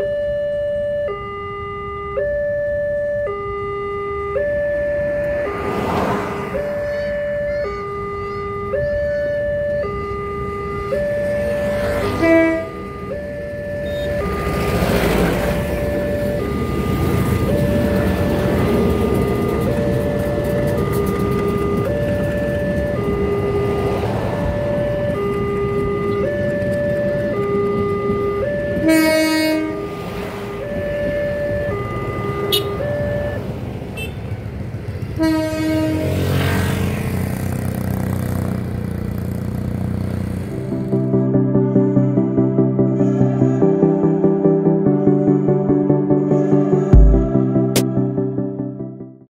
Beep.